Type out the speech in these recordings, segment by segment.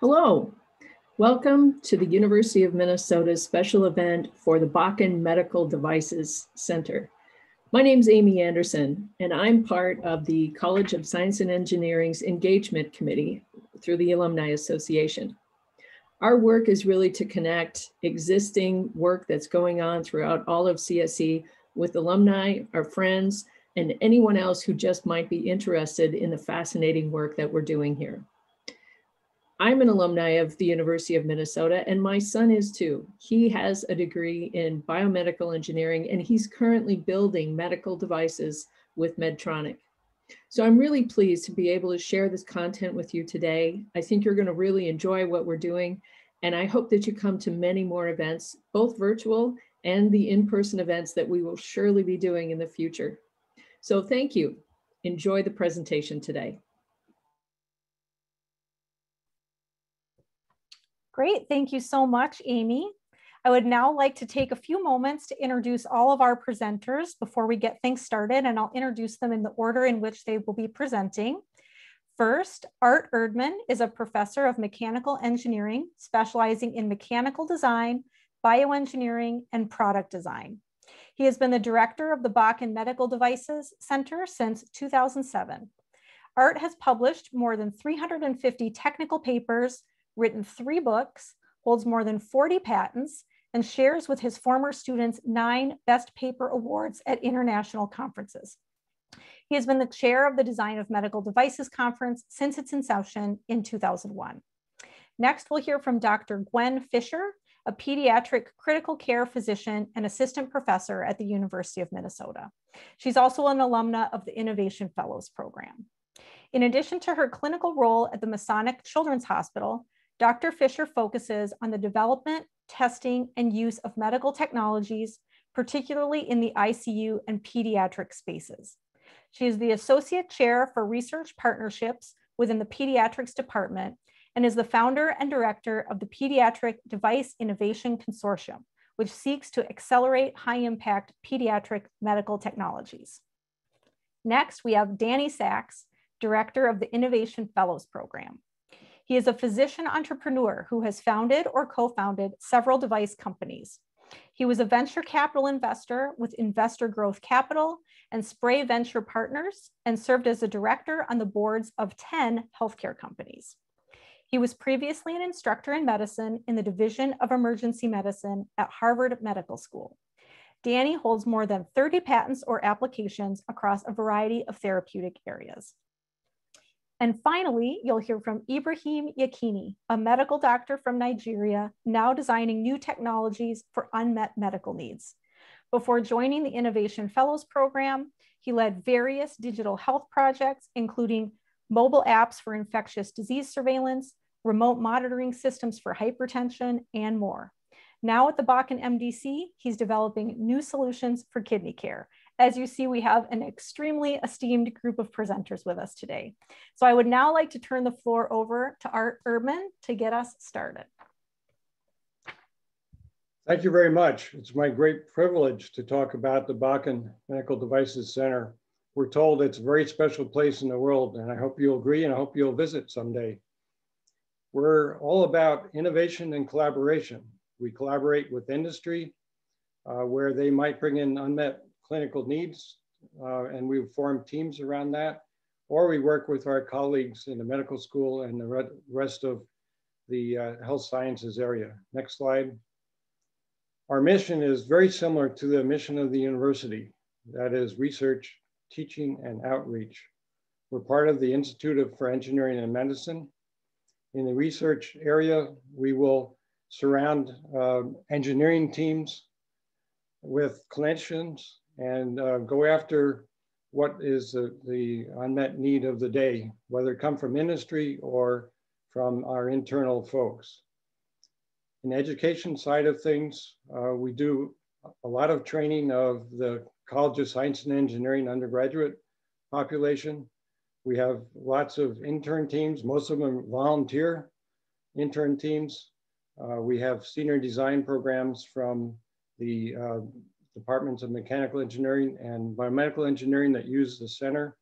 Hello, welcome to the University of Minnesota's special event for the Bakken Medical Devices Center. My name is Amy Anderson, and I'm part of the College of Science and Engineering's Engagement Committee through the Alumni Association. Our work is really to connect existing work that's going on throughout all of CSE with alumni, our friends, and anyone else who just might be interested in the fascinating work that we're doing here. I'm an alumni of the University of Minnesota, and my son is too. He has a degree in biomedical engineering, and he's currently building medical devices with Medtronic. So I'm really pleased to be able to share this content with you today. I think you're going to really enjoy what we're doing, and I hope that you come to many more events, both virtual and the in-person events that we will surely be doing in the future. So thank you. Enjoy the presentation today. Great, thank you so much, Amy. I would now like to take a few moments to introduce all of our presenters before we get things started, and I'll introduce them in the order in which they will be presenting. First, Art Erdman is a professor of mechanical engineering, specializing in mechanical design, bioengineering, and product design. He has been the director of the Bakken Medical Devices Center since 2007. Art has published more than 350 technical papers, written three books, holds more than 40 patents, and shares with his former students nine Best Paper Awards at international conferences. He has been the chair of the Design of Medical Devices Conference since its inception in 2001. Next, we'll hear from Dr. Gwen Fisher, a pediatric critical care physician and assistant professor at the University of Minnesota. She's also an alumna of the Innovation Fellows Program. In addition to her clinical role at the Masonic Children's Hospital, Dr. Fisher focuses on the development, testing, and use of medical technologies, particularly in the ICU and pediatric spaces. She is the Associate Chair for Research Partnerships within the Pediatrics Department and is the founder and director of the Pediatric Device Innovation Consortium, which seeks to accelerate high impact pediatric medical technologies. Next, we have Danny Sachs, Director of the Innovation Fellows Program. He is a physician entrepreneur who has founded or co founded several device companies. He was a venture capital investor with Investor Growth Capital and Spray Venture Partners and served as a director on the boards of 10 healthcare companies. He was previously an instructor in medicine in the Division of Emergency Medicine at Harvard Medical School. Danny holds more than 30 patents or applications across a variety of therapeutic areas. And finally, you'll hear from Ibrahim Yakini, a medical doctor from Nigeria, now designing new technologies for unmet medical needs. Before joining the Innovation Fellows Program, he led various digital health projects, including mobile apps for infectious disease surveillance, remote monitoring systems for hypertension, and more. Now at the Bakken MDC, he's developing new solutions for kidney care, as you see, we have an extremely esteemed group of presenters with us today. So I would now like to turn the floor over to Art Erdman to get us started. Thank you very much. It's my great privilege to talk about the Bakken Medical Devices Center. We're told it's a very special place in the world, and I hope you'll agree and I hope you'll visit someday. We're all about innovation and collaboration. We collaborate with industry uh, where they might bring in unmet clinical needs, uh, and we form teams around that, or we work with our colleagues in the medical school and the rest of the uh, health sciences area. Next slide. Our mission is very similar to the mission of the university, that is research, teaching, and outreach. We're part of the Institute for Engineering and Medicine. In the research area, we will surround uh, engineering teams with clinicians and uh, go after what is the, the, unmet need of the day, whether it come from industry or from our internal folks. In education side of things, uh, we do a lot of training of the College of Science and Engineering undergraduate population. We have lots of intern teams, most of them volunteer intern teams. Uh, we have senior design programs from the uh, departments of mechanical engineering and biomedical engineering that use the center.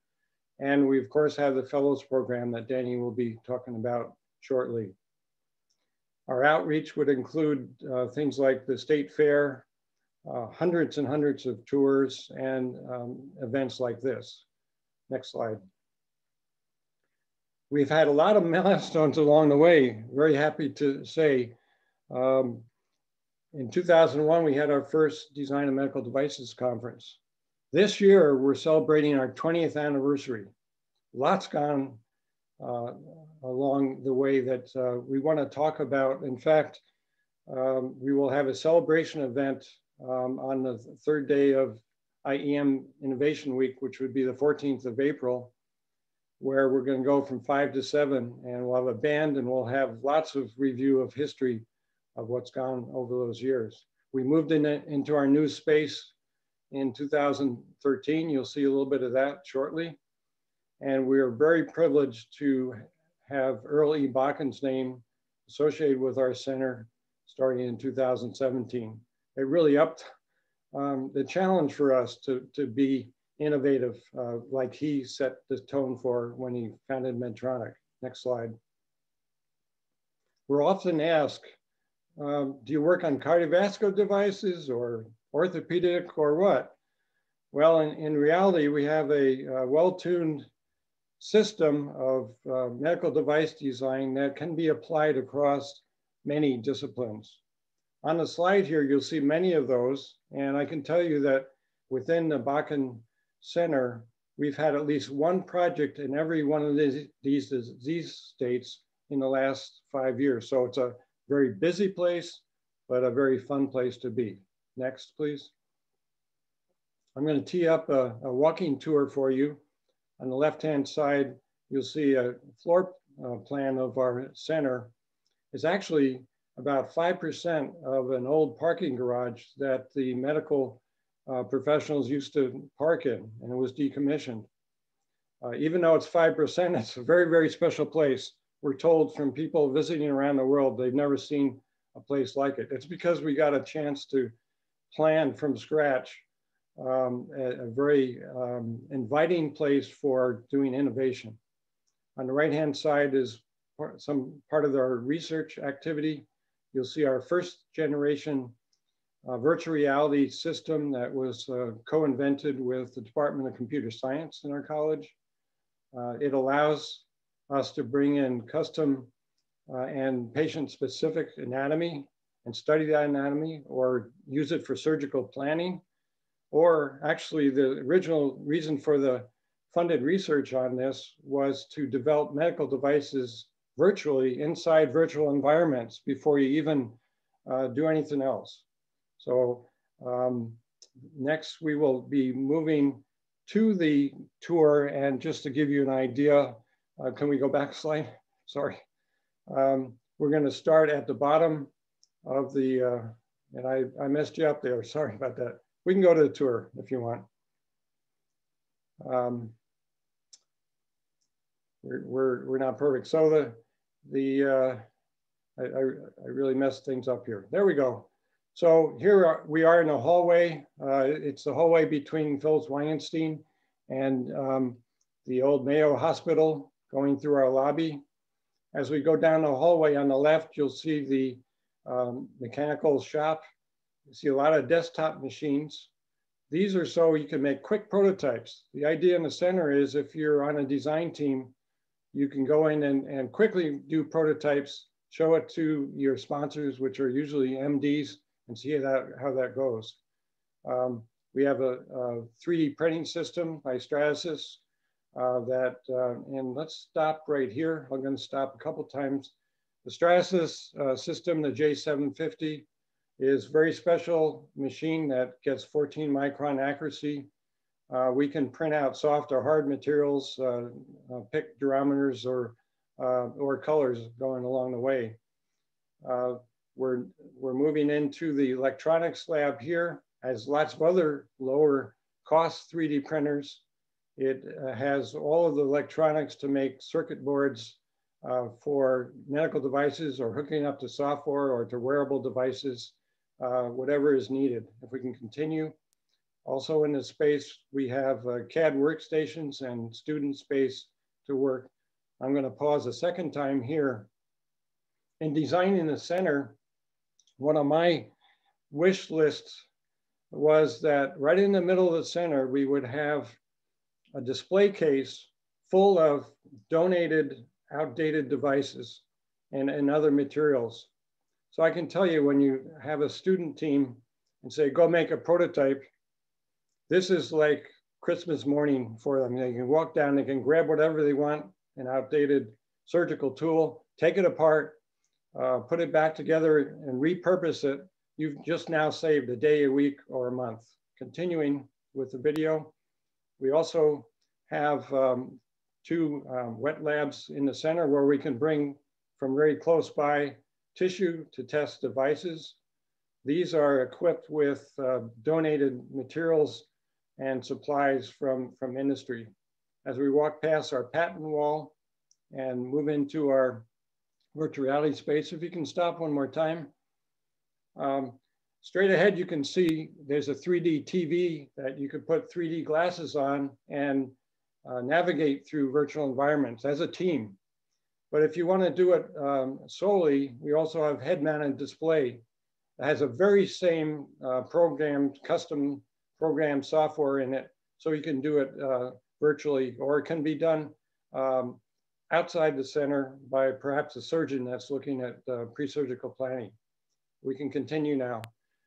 And we of course have the fellows program that Danny will be talking about shortly. Our outreach would include uh, things like the state fair, uh, hundreds and hundreds of tours and um, events like this. Next slide. We've had a lot of milestones along the way. Very happy to say. Um, in 2001, we had our first Design of Medical Devices conference. This year, we're celebrating our 20th anniversary. Lots gone uh, along the way that uh, we want to talk about. In fact, um, we will have a celebration event um, on the third day of IEM Innovation Week, which would be the 14th of April, where we're going to go from five to seven, and we'll have a band and we'll have lots of review of history of what's gone over those years. We moved in, into our new space in 2013. You'll see a little bit of that shortly. And we are very privileged to have Earl E. Bakken's name associated with our center starting in 2017. It really upped um, the challenge for us to, to be innovative uh, like he set the tone for when he founded Medtronic. Next slide. We're often asked, um, do you work on cardiovascular devices or orthopedic or what? Well, in, in reality, we have a, a well-tuned system of uh, medical device design that can be applied across many disciplines. On the slide here, you'll see many of those. And I can tell you that within the Bakken Center, we've had at least one project in every one of these, these disease states in the last five years. So it's a very busy place, but a very fun place to be. Next, please. I'm going to tee up a, a walking tour for you. On the left-hand side, you'll see a floor uh, plan of our center. It's actually about 5% of an old parking garage that the medical uh, professionals used to park in, and it was decommissioned. Uh, even though it's 5%, it's a very, very special place. We're told from people visiting around the world, they've never seen a place like it. It's because we got a chance to plan from scratch um, a, a, very um, inviting place for doing innovation. On the right-hand side is part, some part of our research activity. You'll see our first generation uh, virtual reality system that was uh, co-invented with the Department of Computer Science in our college. Uh, it allows us to bring in custom uh, and patient-specific anatomy and study that anatomy or use it for surgical planning or actually the original reason for the funded research on this was to develop medical devices virtually inside virtual environments before you even uh, do anything else. So um, next we will be moving to the tour and just to give you an idea, uh, can we go back a slide? Sorry. Um, we're gonna start at the bottom of the, uh, and I, I messed you up there, sorry about that. We can go to the tour if you want. Um, we're, we're, we're not perfect. So the, the uh, I, I, I, really messed things up here. There we go. So here are, we are in a hallway. Uh, it's the hallway between Phillips-Wangensteen and um, the old Mayo Hospital going through our lobby. As we go down the hallway on the left, you'll see the um, mechanical shop you see a lot of desktop machines. These are so you can make quick prototypes. The idea in the center is if you're on a design team, you can go in and, and quickly do prototypes, show it to your sponsors, which are usually MDs, and see that, how that goes. Um, we have a, a, 3D printing system by Stratasys uh, that, uh, and let's stop right here. I'm gonna stop a couple times. The Stratasys uh, system, the J750, is very special machine that gets 14 micron accuracy. Uh, we can print out soft or hard materials, uh, uh, pick durometers or, or colors going along the way. We're, we're moving into the electronics lab here, has lots of other lower cost 3D printers. It uh, has all of the electronics to make circuit boards for medical devices or hooking up to software or to wearable devices uh, whatever is needed. If we can continue. Also in this space, we have uh, CAD workstations and student space to work. I'm gonna pause a second time here in designing the center, one of my wish lists was that right in the middle of the center, we would have a display case full of donated, outdated devices and, and other materials. So I can tell you when you have a student team and say, go make a prototype, this is like Christmas morning for them. They can walk down, they can grab whatever they want, an outdated surgical tool, take it apart, uh, put it back together and repurpose it. You've just now saved a day, a week, or a month. Continuing with the video, we also have um, two um, wet labs in the center where we can bring from very close by tissue to test devices. These are equipped with uh, donated materials and supplies from, from industry. As we walk past our patent wall and move into our virtual reality space, if you can stop one more time. Um, straight ahead, you can see there's a 3D TV that you could put 3D glasses on and uh, navigate through virtual environments as a team. But if you want to do it um, solely, we also have head-mounted display. It has a very same uh, programmed, custom program software in it, so you can do it uh, virtually, or it can be done um, outside the center by perhaps a surgeon that's looking at uh, pre-surgical planning. We can continue now.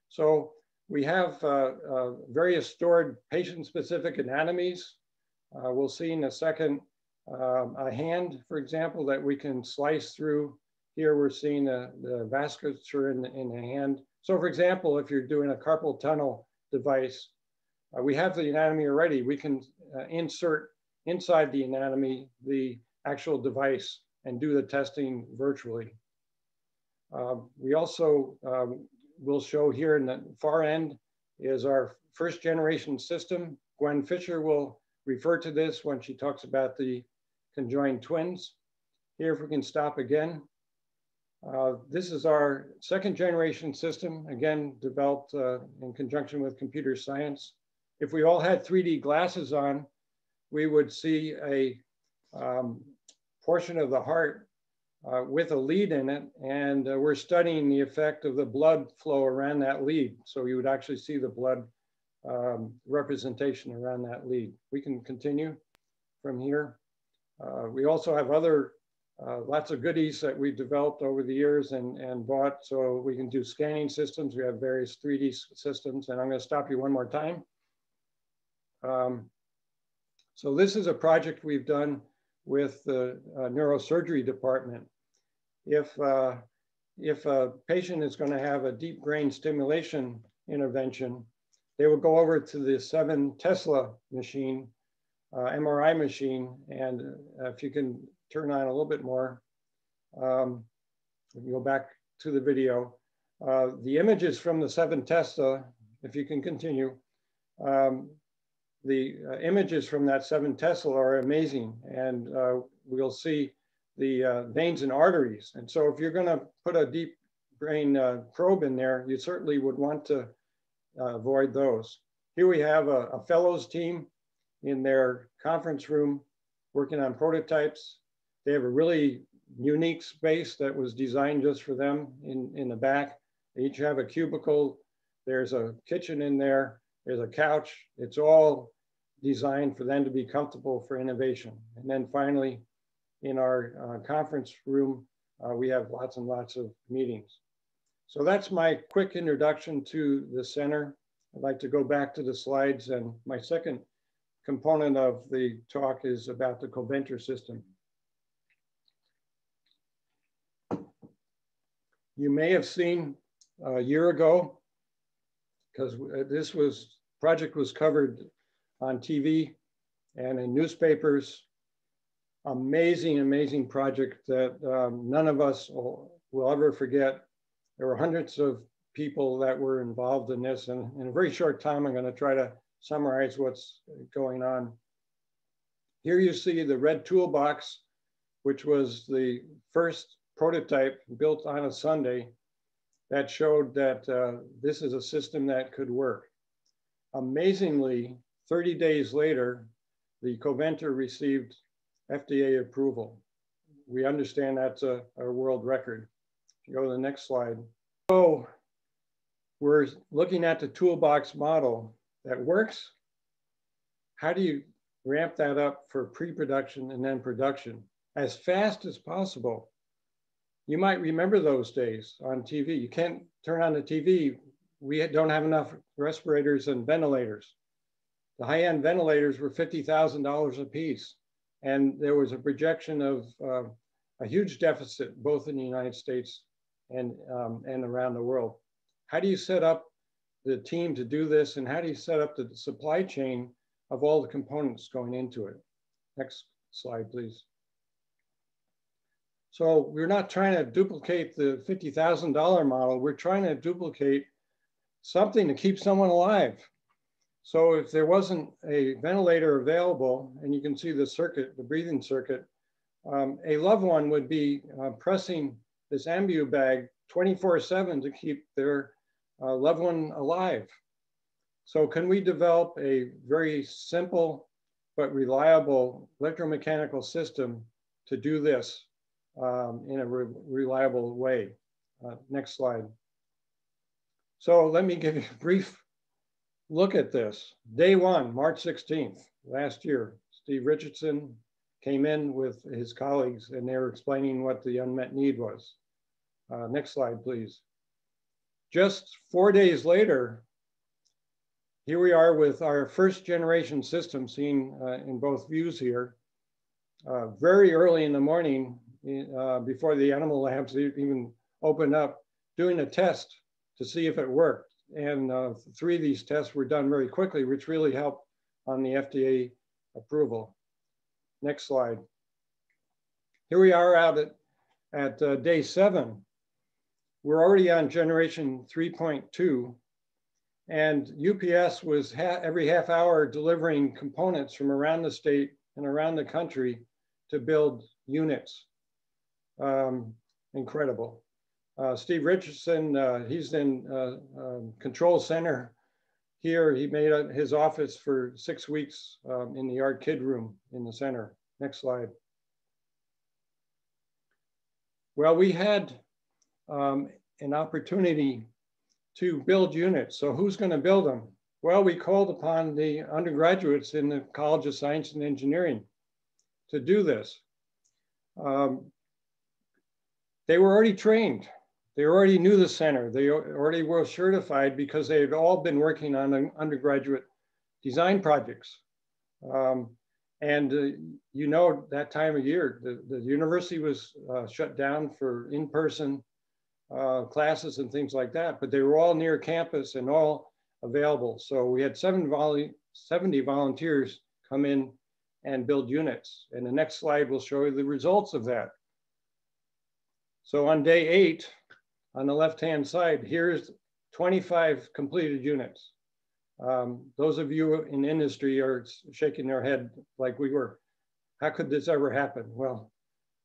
So we have uh, uh, various stored patient-specific anatomies. Uh, we'll see in a second um, a hand, for example, that we can slice through. Here we're seeing the, the vasculature in the, in the hand. So for example, if you're doing a carpal tunnel device, uh, we have the anatomy already. We can uh, insert inside the anatomy the actual device and do the testing virtually. Uh, we also um, will show here in the far end is our first generation system. Gwen Fisher will refer to this when she talks about the conjoined twins. Here, if we can stop again. Uh, this is our second generation system, again, developed uh, in conjunction with computer science. If we all had 3D glasses on, we would see a um, portion of the heart uh, with a lead in it. And uh, we're studying the effect of the blood flow around that lead. So you would actually see the blood um, representation around that lead. We can continue from here. Uh, we also have other, uh, lots of goodies that we've developed over the years and, and bought. So we can do scanning systems. We have various 3D systems. And I'm gonna stop you one more time. Um, so this is a project we've done with the uh, neurosurgery department. If, uh, if a patient is going to have a deep brain stimulation intervention, they will go over to the seven Tesla machine, uh, MRI machine, and if you can turn on a little bit more, um, go back to the video. Uh, the images from the seven Tesla, if you can continue, um, the uh, images from that seven Tesla are amazing. And uh, we'll see the uh, veins and arteries. And so if you're gonna put a deep brain uh, probe in there, you certainly would want to uh, avoid those. Here we have a, a fellows team in their conference room working on prototypes. They have a really unique space that was designed just for them in, in the back. They each have a cubicle. There's a kitchen in there. There's a couch. It's all designed for them to be comfortable for innovation. And then finally, in our uh, conference room, uh, we have lots and lots of meetings. So that's my quick introduction to the center. I'd like to go back to the slides and my second component of the talk is about the Coventor system. You may have seen a year ago, because this was project was covered on TV and in newspapers. Amazing, amazing project that um, none of us will, will, ever forget. There were hundreds of people that were involved in this, and in a very short time, I'm going to try to summarize what's going on. Here you see the red toolbox, which was the first prototype built on a Sunday that showed that uh, this is a system that could work. Amazingly, 30 days later, the Coventor received FDA approval. We understand that's a, a world record. go to the next slide. So we're looking at the toolbox model that works. How do you ramp that up for pre-production and then production as fast as possible? You might remember those days on TV. You can't turn on the TV. We don't have enough respirators and ventilators. The high-end ventilators were $50,000 a piece. And there was a projection of uh, a huge deficit, both in the United States and, um, and around the world. How do you set up the team to do this? And how do you set up the supply chain of all the components going into it? Next slide, please. So we're not trying to duplicate the $50,000 model. We're trying to duplicate something to keep someone alive. So if there wasn't a ventilator available, and you can see the circuit, the breathing circuit, um, a loved one would be uh, pressing this ambu bag 24 seven to keep their uh, loved one alive. So can we develop a very simple but reliable electromechanical system to do this um, in a re reliable way? Uh, next slide. So let me give you a brief look at this. Day one, March 16th, last year, Steve Richardson came in with his colleagues and they were explaining what the unmet need was. Uh, next slide, please. Just four days later, here we are with our first generation system seen uh, in both views here. Uh, very early in the morning, uh, before the animal labs even opened up, doing a test to see if it worked. And uh, three of these tests were done very quickly, which really helped on the FDA approval. Next slide. Here we are out at, at uh, day seven. We're already on generation 3.2 and UPS was ha every half hour delivering components from around the state and around the country to build units. Um, incredible. Uh, Steve Richardson, uh, he's in uh, um, control center here. He made a, his office for six weeks um, in the art kid room in the center. Next slide. Well, we had um, an opportunity to build units. So who's gonna build them? Well, we called upon the undergraduates in the College of Science and Engineering to do this. Um, they were already trained. They already knew the center. They already were certified because they had all been working on undergraduate design projects. Um, and uh, you know, that time of year, the, the university was uh, shut down for in-person uh, classes and things like that, but they were all near campus and all available. So we had seven 70 volunteers come in and build units. And the next slide will show you the results of that. So on day eight, on the left-hand side, here's 25 completed units. Um, those of you in industry are shaking their head like we were. How could this ever happen? Well,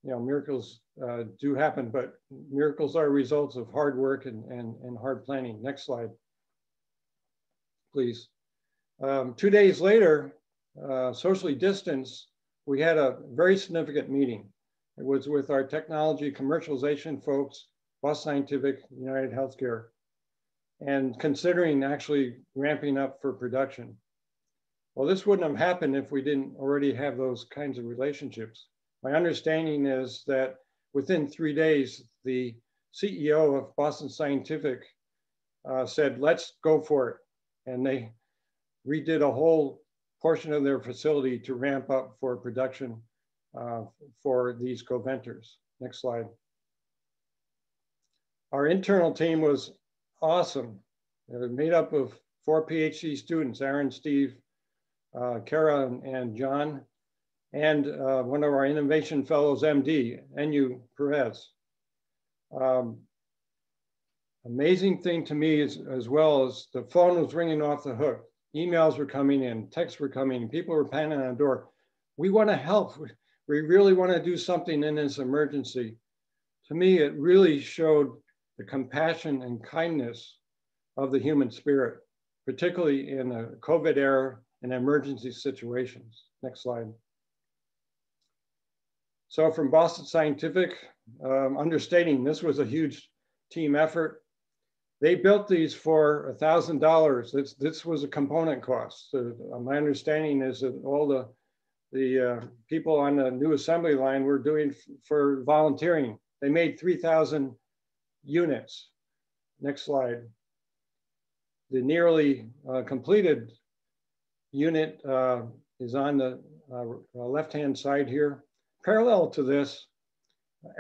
you know, miracles uh, do happen, but miracles are results of hard work and, and, and hard planning. Next slide, please. Um, two days later, uh, socially distanced, we had a very significant meeting. It was with our technology commercialization folks Boston Scientific, United Healthcare, and considering actually ramping up for production. Well, this wouldn't have happened if we didn't already have those kinds of relationships. My understanding is that within three days, the CEO of Boston Scientific uh, said, let's go for it. And they redid a whole portion of their facility to ramp up for production uh, for these co-ventors. Next slide. Our internal team was awesome. It was made up of four PhD students, Aaron, Steve, uh, Kara, and, John, and uh, one of our innovation fellows, MD, Enu Perez. Um, amazing thing to me is, as well as the phone was ringing off the hook. Emails were coming in, texts were coming, people were pounding on the door. We want to help. We really want to do something in this emergency. To me, it really showed the compassion and kindness of the human spirit, particularly in a COVID era and emergency situations. Next slide. So from Boston Scientific, um, understating this was a huge team effort. They built these for a thousand dollars. This this was a component cost. So uh, my understanding is that all the the uh, people on the new assembly line were doing for volunteering. They made 3,000 units. Next slide. The nearly uh, completed unit uh, is on the uh, left-hand side here. Parallel to this,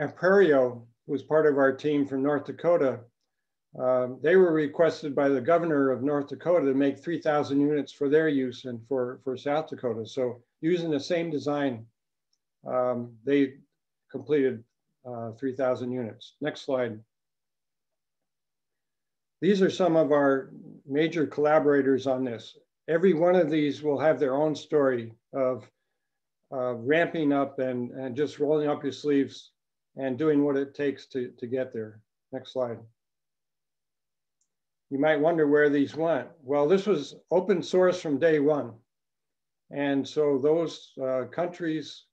Appareo, who was part of our team from North Dakota, um, they were requested by the governor of North Dakota to make 3,000 units for their use and for, for South Dakota. So using the same design, um, they completed uh, 3,000 units. Next slide. These are some of our major collaborators on this. Every one of these will have their own story of uh, ramping up and, and just rolling up your sleeves and doing what it takes to, to get there. Next slide. You might wonder where these went. Well, this was open source from day one. And so those uh, countries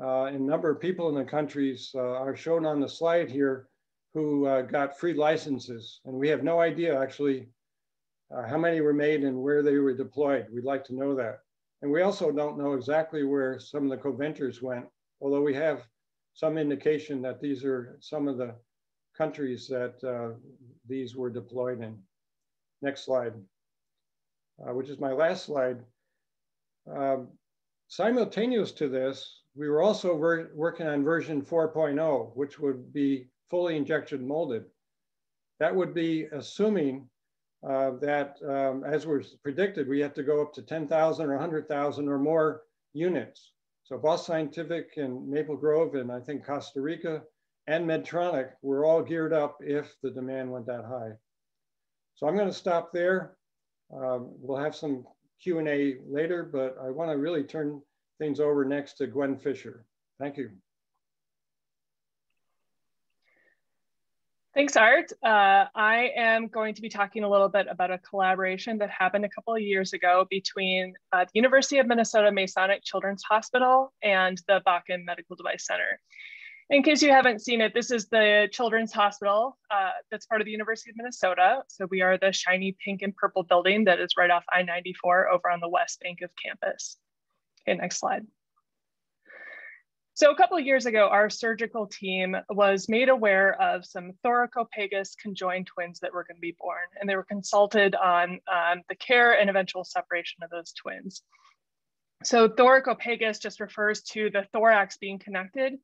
uh, and number of people in the countries uh, are shown on the slide here who uh, got free licenses. And we have no idea actually uh, how many were made and where they were deployed. We'd like to know that. And we also don't know exactly where some of the Coventors went, although we have some indication that these are some of the countries that uh, these were deployed in. Next slide, uh, which is my last slide. Um, simultaneous to this, we were also working on version 4.0, which would be fully injection molded. That would be assuming uh, that, um, as was predicted, we have to go up to 10,000 or 100,000 or more units. So Boston Scientific and Maple Grove and I think Costa Rica and Medtronic were all geared up if the demand went that high. So I'm going to stop there. Um, we'll have some Q&A later, but I want to really turn things over next to Gwen Fisher. Thank you. Thanks, Art. Uh, I am going to be talking a little bit about a collaboration that happened a couple of years ago between uh, the University of Minnesota Masonic Children's Hospital and the Bakken Medical Device Center. In case you haven't seen it, this is the Children's Hospital uh, that's part of the University of Minnesota. So we are the shiny pink and purple building that is right off I-94 over on the west bank of campus. Okay, next slide. So a couple of years ago, our surgical team was made aware of some thoracopagus conjoined twins that were going to be born, and they were consulted on um, the care and eventual separation of those twins. So thoracopagus just refers to the thorax being connected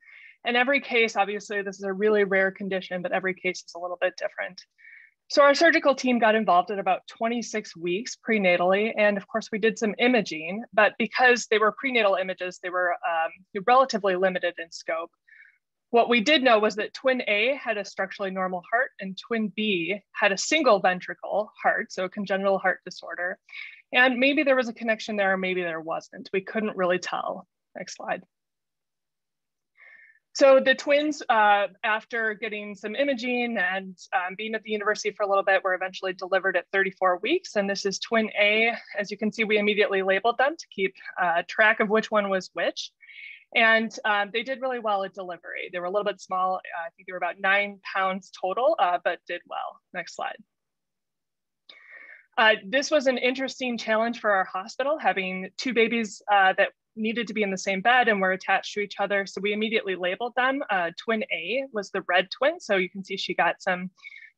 in every case, obviously, this is a really rare condition, but every case is a little bit different. So our surgical team got involved at about 26 weeks prenatally. And of course, we did some imaging, but because they were prenatal images, they were um, relatively limited in scope. What we did know was that twin A had a structurally normal heart and twin B had a single ventricle heart, so a congenital heart disorder. And maybe there was a connection there, or maybe there wasn't. We couldn't really tell. Next slide. So the twins, uh, after getting some imaging and um, being at the university for a little bit, were eventually delivered at 34 weeks. And this is twin A. As you can see, we immediately labeled them to keep uh, track of which one was which. And um, they did really well at delivery. They were a little bit small. Uh, I think they were about nine pounds total, uh, but did well. Next slide. Uh, this was an interesting challenge for our hospital, having two babies uh, that needed to be in the same bed and were attached to each other. So we immediately labeled them. Uh, twin A was the red twin. So you can see she got some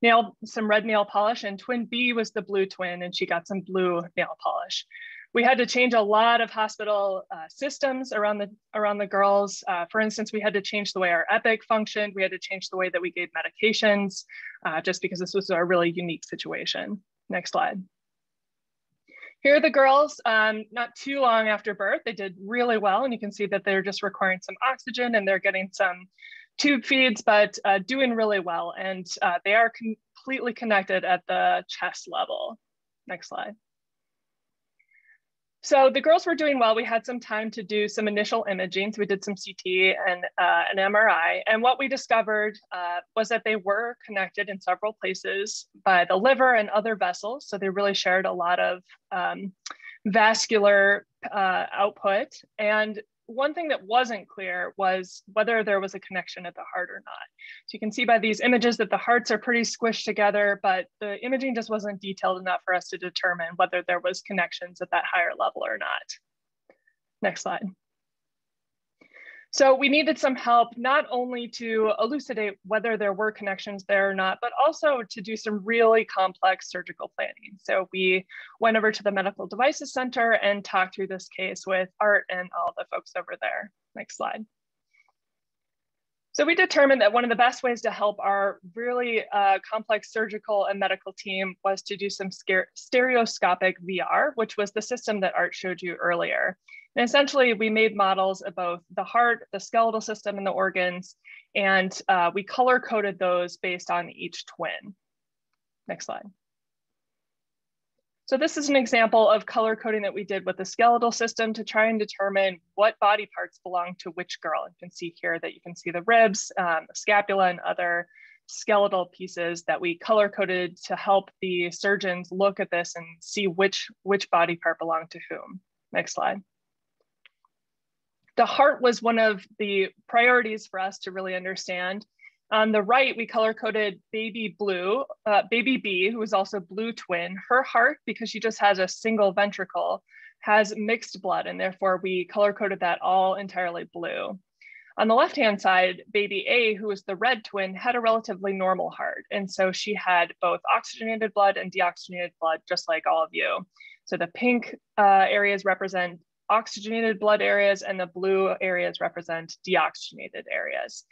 nail, some red nail polish and twin B was the blue twin and she got some blue nail polish. We had to change a lot of hospital uh, systems around the around the girls. Uh, for instance, we had to change the way our Epic functioned. We had to change the way that we gave medications, uh, just because this was a really unique situation. Next slide. Here are the girls, um, not too long after birth, they did really well. And you can see that they're just requiring some oxygen and they're getting some tube feeds, but uh, doing really well. And uh, they are completely connected at the chest level. Next slide. So the girls were doing well. We had some time to do some initial imaging. So we did some CT and uh, an MRI. And what we discovered uh, was that they were connected in several places by the liver and other vessels. So they really shared a lot of um, vascular uh, output. And one thing that wasn't clear was whether there was a connection at the heart or not. So you can see by these images that the hearts are pretty squished together, but the imaging just wasn't detailed enough for us to determine whether there was connections at that higher level or not. Next slide. So we needed some help not only to elucidate whether there were connections there or not, but also to do some really complex surgical planning. So we went over to the Medical Devices Center and talked through this case with Art and all the folks over there. Next slide. So we determined that one of the best ways to help our really uh, complex surgical and medical team was to do some stereoscopic VR, which was the system that Art showed you earlier. And essentially, we made models of both the heart, the skeletal system, and the organs, and uh, we color coded those based on each twin. Next slide. So this is an example of color coding that we did with the skeletal system to try and determine what body parts belong to which girl. You can see here that you can see the ribs, um, the scapula, and other skeletal pieces that we color coded to help the surgeons look at this and see which, which body part belonged to whom. Next slide the heart was one of the priorities for us to really understand. On the right, we color coded baby blue, uh, baby B, who is also blue twin. Her heart, because she just has a single ventricle, has mixed blood, and therefore we color coded that all entirely blue. On the left-hand side, baby A, who is the red twin, had a relatively normal heart. And so she had both oxygenated blood and deoxygenated blood, just like all of you. So the pink uh, areas represent oxygenated blood areas and the blue areas represent deoxygenated areas.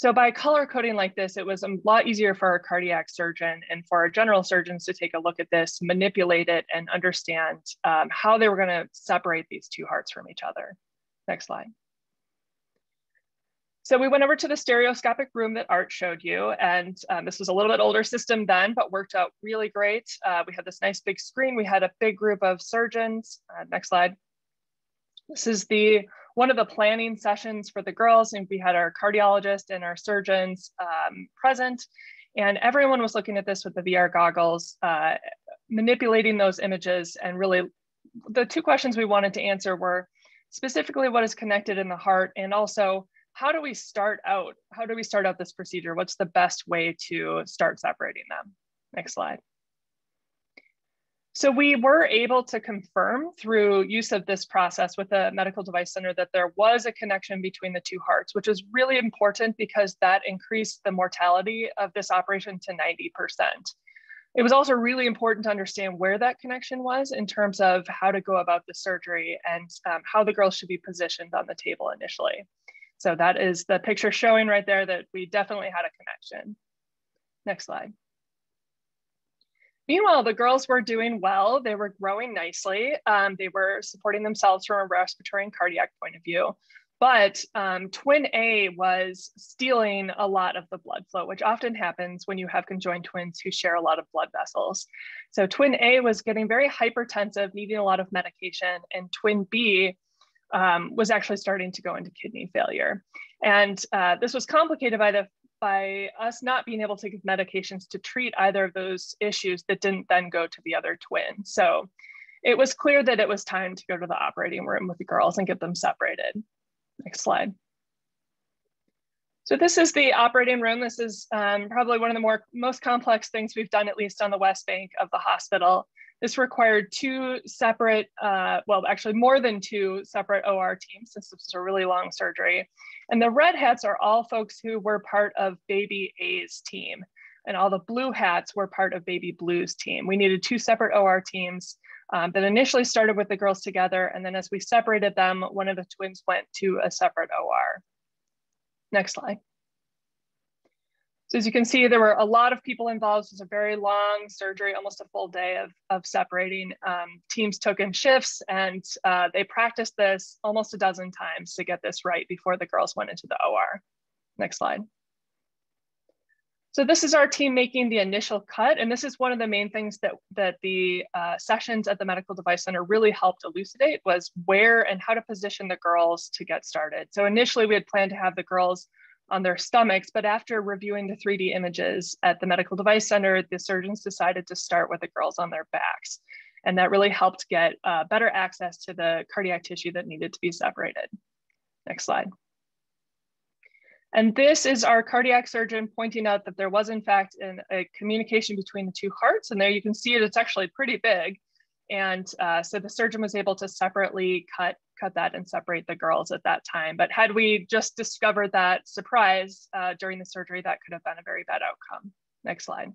So by color coding like this, it was a lot easier for our cardiac surgeon and for our general surgeons to take a look at this, manipulate it, and understand um, how they were going to separate these two hearts from each other. Next slide. So we went over to the stereoscopic room that Art showed you, and um, this was a little bit older system then, but worked out really great. Uh, we had this nice big screen. We had a big group of surgeons. Uh, next slide. This is the one of the planning sessions for the girls, and we had our cardiologist and our surgeons um, present, and everyone was looking at this with the VR goggles, uh, manipulating those images, and really, the two questions we wanted to answer were specifically what is connected in the heart, and also how do we start out? How do we start out this procedure? What's the best way to start separating them? Next slide. So we were able to confirm through use of this process with the medical device center that there was a connection between the two hearts, which is really important because that increased the mortality of this operation to 90%. It was also really important to understand where that connection was in terms of how to go about the surgery and um, how the girls should be positioned on the table initially. So that is the picture showing right there that we definitely had a connection. Next slide. Meanwhile, the girls were doing well. They were growing nicely. Um, they were supporting themselves from a respiratory and cardiac point of view. But um, twin A was stealing a lot of the blood flow, which often happens when you have conjoined twins who share a lot of blood vessels. So twin A was getting very hypertensive, needing a lot of medication, and twin B um, was actually starting to go into kidney failure. And uh, this was complicated by the by us not being able to give medications to treat either of those issues that didn't then go to the other twin. So it was clear that it was time to go to the operating room with the girls and get them separated. Next slide. So this is the operating room. This is um, probably one of the more most complex things we've done, at least on the West Bank of the hospital. This required two separate, uh, well, actually more than two separate OR teams since this was a really long surgery. And the red hats are all folks who were part of baby A's team. And all the blue hats were part of baby Blue's team. We needed two separate OR teams um, that initially started with the girls together. And then as we separated them, one of the twins went to a separate OR. Next slide. So as you can see, there were a lot of people involved. It was a very long surgery, almost a full day of, of separating. Um, teams took in shifts and uh, they practiced this almost a dozen times to get this right before the girls went into the OR. Next slide. So this is our team making the initial cut. And this is one of the main things that, that the uh, sessions at the Medical Device Center really helped elucidate was where and how to position the girls to get started. So initially we had planned to have the girls on their stomachs. But after reviewing the 3D images at the Medical Device Center, the surgeons decided to start with the girls on their backs. And that really helped get uh, better access to the cardiac tissue that needed to be separated. Next slide. And this is our cardiac surgeon pointing out that there was in fact an, a communication between the two hearts. And there you can see it, it's actually pretty big. And uh, so the surgeon was able to separately cut, cut that and separate the girls at that time. But had we just discovered that surprise uh, during the surgery, that could have been a very bad outcome. Next slide.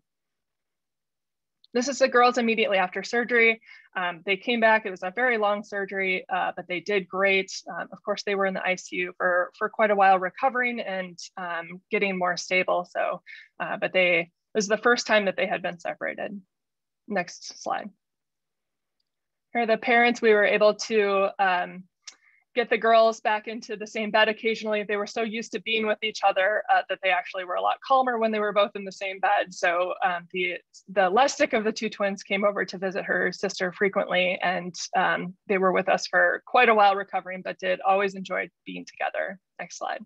This is the girls immediately after surgery. Um, they came back, it was a very long surgery, uh, but they did great. Um, of course, they were in the ICU for, for quite a while recovering and um, getting more stable. So, uh, but they, it was the first time that they had been separated. Next slide. Here are the parents, we were able to um, get the girls back into the same bed occasionally. They were so used to being with each other uh, that they actually were a lot calmer when they were both in the same bed. So um, the, the less sick of the two twins came over to visit her sister frequently and um, they were with us for quite a while recovering, but did always enjoy being together. Next slide.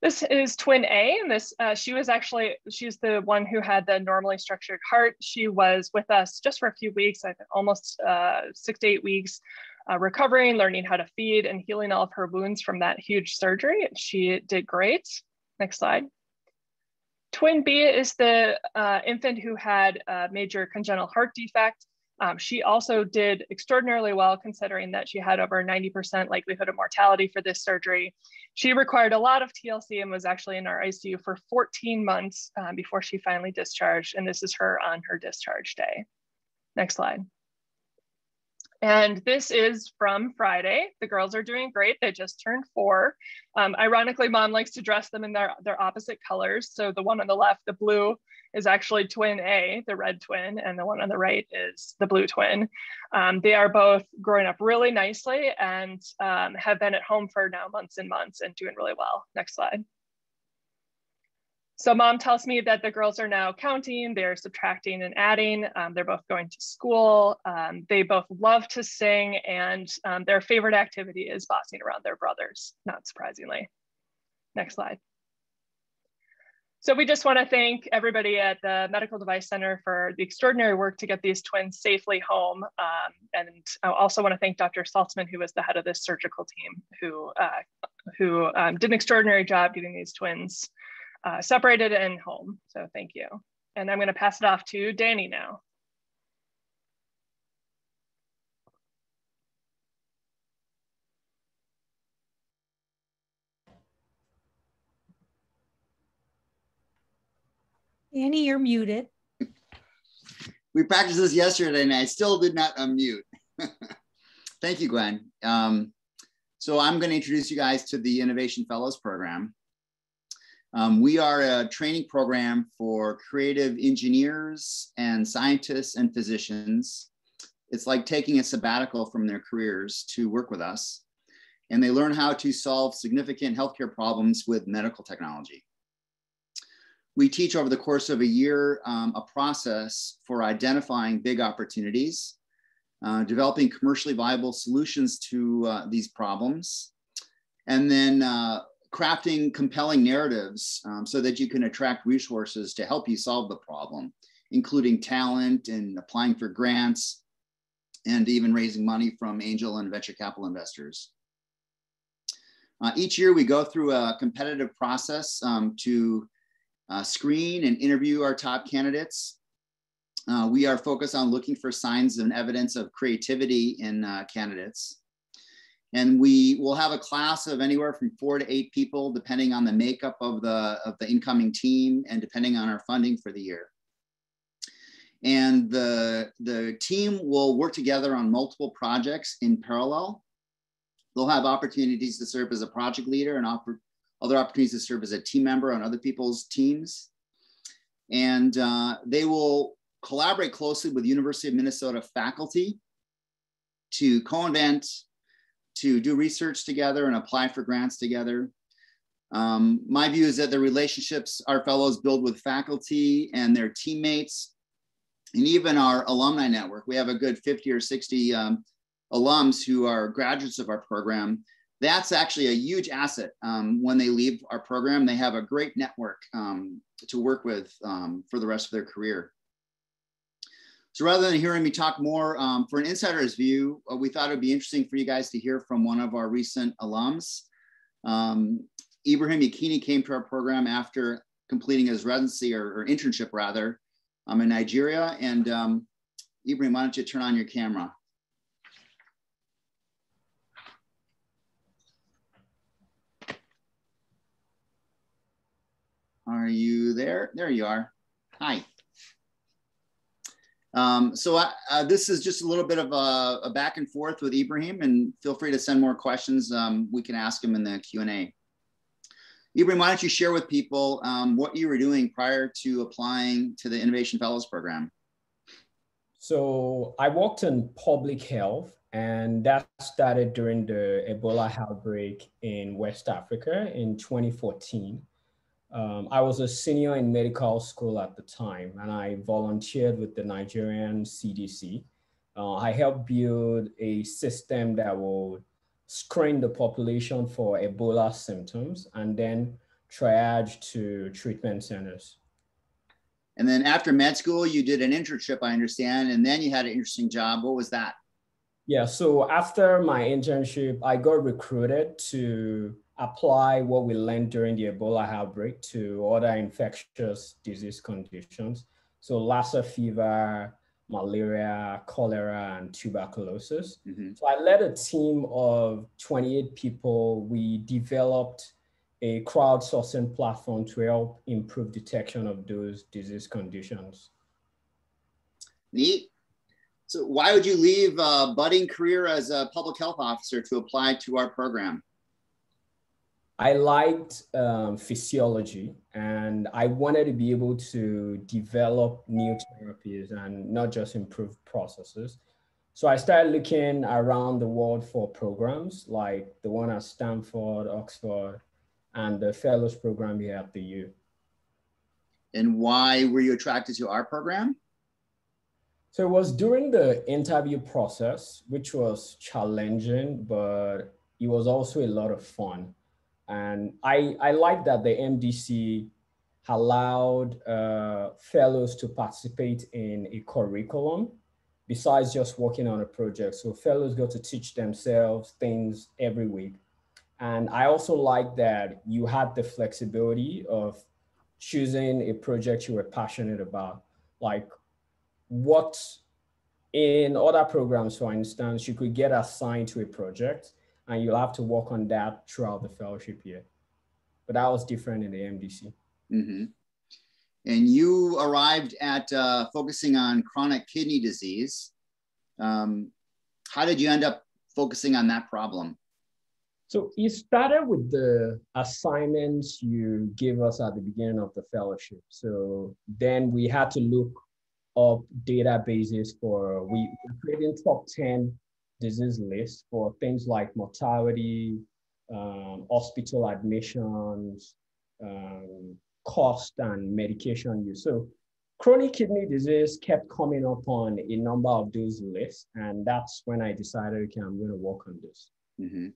This is twin A, and this uh, she was actually she's the one who had the normally structured heart. She was with us just for a few weeks, almost uh, six to eight weeks, uh, recovering, learning how to feed, and healing all of her wounds from that huge surgery. She did great. Next slide. Twin B is the uh, infant who had a major congenital heart defect. Um, she also did extraordinarily well considering that she had over 90% likelihood of mortality for this surgery. She required a lot of TLC and was actually in our ICU for 14 months uh, before she finally discharged. And this is her on her discharge day. Next slide. And this is from Friday. The girls are doing great. They just turned four. Um, ironically, mom likes to dress them in their, their opposite colors. So the one on the left, the blue, is actually twin A, the red twin, and the one on the right is the blue twin. Um, they are both growing up really nicely and um, have been at home for now months and months and doing really well. Next slide. So mom tells me that the girls are now counting, they're subtracting and adding. Um, they're both going to school. Um, they both love to sing and um, their favorite activity is bossing around their brothers, not surprisingly. Next slide. So we just wanna thank everybody at the Medical Device Center for the extraordinary work to get these twins safely home. Um, and I also wanna thank Dr. Saltzman, who was the head of this surgical team, who, uh, who um, did an extraordinary job getting these twins uh, separated and home. So thank you. And I'm gonna pass it off to Danny now. Danny, you're muted. We practiced this yesterday and I still did not unmute. Thank you, Gwen. Um, so I'm going to introduce you guys to the Innovation Fellows Program. Um, we are a training program for creative engineers and scientists and physicians. It's like taking a sabbatical from their careers to work with us. And they learn how to solve significant healthcare problems with medical technology. We teach over the course of a year um, a process for identifying big opportunities, uh, developing commercially viable solutions to uh, these problems, and then uh, crafting compelling narratives um, so that you can attract resources to help you solve the problem, including talent and applying for grants and even raising money from angel and venture capital investors. Uh, each year we go through a competitive process um, to uh, screen and interview our top candidates. Uh, we are focused on looking for signs and evidence of creativity in uh, candidates. And we will have a class of anywhere from four to eight people, depending on the makeup of the, of the incoming team and depending on our funding for the year. And the, the team will work together on multiple projects in parallel. They'll have opportunities to serve as a project leader and offer other opportunities to serve as a team member on other people's teams. And uh, they will collaborate closely with University of Minnesota faculty to co-invent to do research together and apply for grants together. Um, my view is that the relationships our fellows build with faculty and their teammates, and even our alumni network, we have a good 50 or 60 um, alums who are graduates of our program. That's actually a huge asset um, when they leave our program. They have a great network um, to work with um, for the rest of their career. So rather than hearing me talk more, um, for an insider's view, uh, we thought it would be interesting for you guys to hear from one of our recent alums. Um, Ibrahim Yakini came to our program after completing his residency or, or internship rather um, in Nigeria. And um, Ibrahim, why don't you turn on your camera? Are you there? There you are. Hi. Um, so I, uh, this is just a little bit of a, a, back and forth with Ibrahim and feel free to send more questions. Um, we can ask him in the Q&A. Ibrahim, why don't you share with people um, what you were doing prior to applying to the Innovation Fellows Program? So I worked in public health and that started during the Ebola outbreak in West Africa in 2014. Um, I was a senior in medical school at the time, and I volunteered with the Nigerian CDC. Uh, I helped build a system that would screen the population for Ebola symptoms and then triage to treatment centers. And then after med school, you did an internship, I understand, and then you had an interesting job. What was that? Yeah, so after my internship, I got recruited to apply what we learned during the Ebola outbreak to other infectious disease conditions. So Lassa fever, malaria, cholera, and tuberculosis. Mm-hmm. So I led a team of 28 people. We developed a crowdsourcing platform to help improve detection of those disease conditions. Neat. So why would you leave a budding career as a public health officer to apply to our program? I liked um, physiology and I wanted to be able to develop new therapies and not just improve processes. So I started looking around the world for programs like the one at Stanford, Oxford, and the fellows program here at the U. And why were you attracted to our program? So it was during the interview process, which was challenging, but it was also a lot of fun. And I, I like that the MDC allowed uh, fellows to participate in a curriculum besides just working on a project. So fellows got to teach themselves things every week. And I also like that you had the flexibility of choosing a project you were passionate about. Like what in other programs, for instance, you could get assigned to a project and you'll have to work on that throughout the fellowship year. But that was different in the MDC. Mm-hmm. And you arrived at uh, focusing on chronic kidney disease. Um, how did you end up focusing on that problem? So it started with the assignments you gave us at the beginning of the fellowship. So then we had to look up databases for we creating top 10 disease list for things like mortality, um, hospital admissions, um, cost, and medication use. So chronic kidney disease kept coming up on a number of those lists. And that's when I decided, okay, I'm going to work on this. Mm-hmm.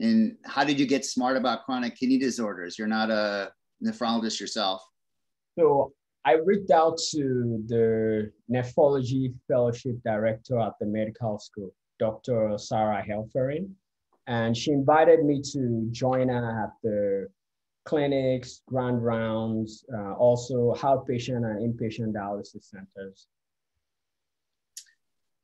And how did you get smart about chronic kidney disorders? You're not a nephrologist yourself. So I reached out to the nephrology fellowship director at the medical school. Dr. Sarah Helferin. And she invited me to join her at the clinics, grand rounds, uh, also outpatient and inpatient dialysis centers.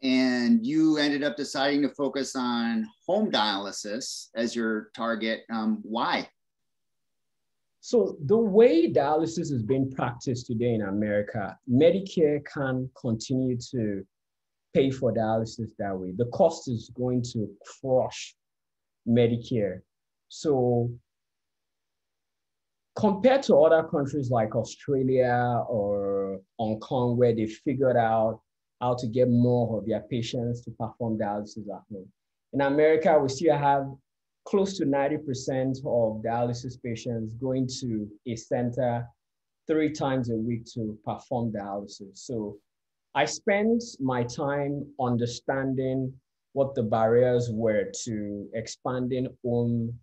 And you ended up deciding to focus on home dialysis as your target. Um, why? So the way dialysis is being practiced today in America, Medicare can continue to pay for dialysis that way. The cost is going to crush Medicare. So compared to other countries like Australia or Hong Kong, where they figured out how to get more of their patients to perform dialysis at home. In America, we still have close to 90% of dialysis patients going to a center three times a week to perform dialysis. So I spent my time understanding what the barriers were to expanding home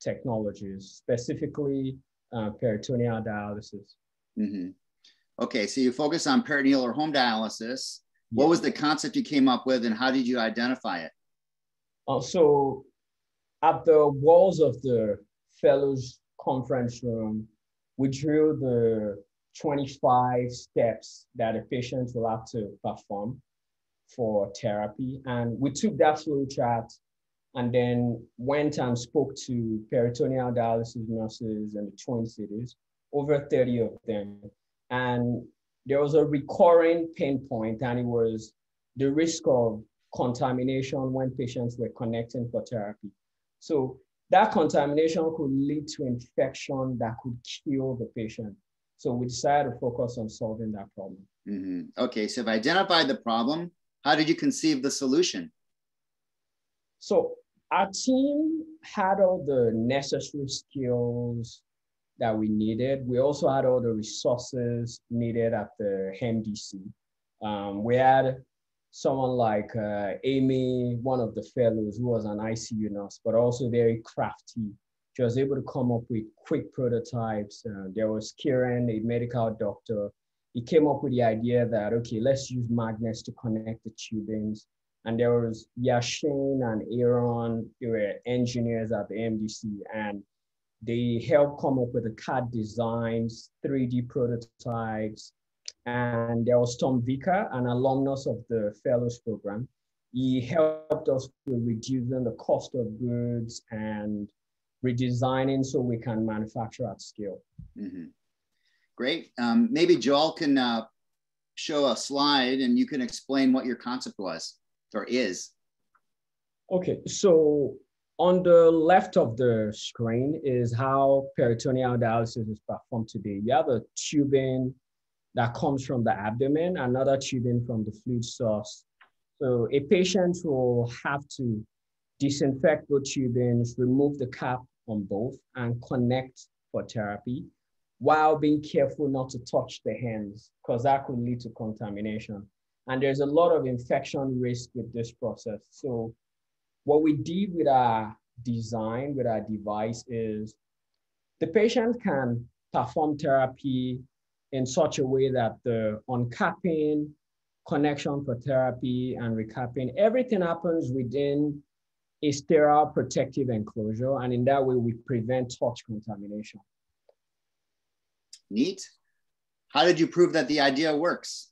technologies, specifically uh, peritoneal dialysis. Mm-hmm. Okay, so you focus on peritoneal or home dialysis. What was the concept you came up with and how did you identify it? Uh, so at the walls of the fellows conference room, we drew the 25 steps that a patient will have to perform for therapy. And we took that flow chart and then went and spoke to peritoneal dialysis nurses in the Twin Cities, over 30 of them. And there was a recurring pain point, and it was the risk of contamination when patients were connecting for therapy. So that contamination could lead to infection that could kill the patient. So we decided to focus on solving that problem. Mm-hmm. Okay, so if I identified the problem, how did you conceive the solution? So our team had all the necessary skills that we needed. We also had all the resources needed at the MDC. Um, we had someone like uh, Amy, one of the fellows who was an ICU nurse, but also very crafty. She was able to come up with quick prototypes. Uh, there was Kieran, a medical doctor. He came up with the idea that, okay, let's use magnets to connect the tubings. And there was Yashin and Aaron, they were engineers at the MDC, and they helped come up with the CAD designs, 3D prototypes, and there was Tom Vicker, an alumnus of the Fellows Program. He helped us with reducing the cost of goods and redesigning so we can manufacture at scale. Mm-hmm. Great. Um, maybe Joel can uh, show a slide and you can explain what your concept was or is. Okay, so on the left of the screen is how peritoneal dialysis is performed today. You have a tubing that comes from the abdomen, another tubing from the fluid source. So a patient will have to disinfect both tubings, remove the cap on both, and connect for therapy while being careful not to touch the hands because that could lead to contamination. And there's a lot of infection risk with this process. So what we did with our design, with our device is the patient can perform therapy in such a way that the uncapping, connection for therapy and recapping, everything happens within a sterile protective enclosure. And in that way, we prevent touch contamination. Neat. How did you prove that the idea works?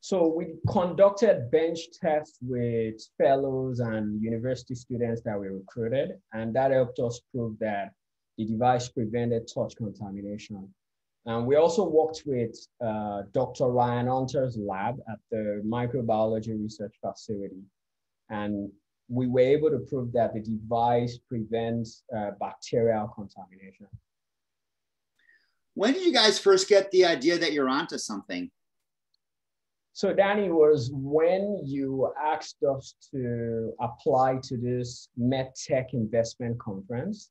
So we conducted bench tests with fellows and university students that we recruited, and that helped us prove that the device prevented touch contamination. And we also worked with uh, Dr. Ryan Hunter's lab at the microbiology research facility. And we were able to prove that the device prevents uh, bacterial contamination. When did you guys first get the idea that you're onto something? So Danny, was when you asked us to apply to this MedTech investment conference.